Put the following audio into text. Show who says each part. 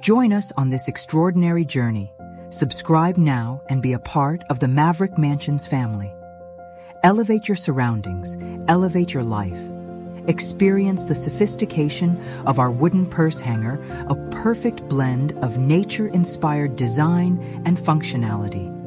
Speaker 1: Join us on this extraordinary journey. Subscribe now and be a part of the Maverick Mansions family. Elevate your surroundings, elevate your life. Experience the sophistication of our wooden purse hanger, a perfect blend of nature inspired design and functionality.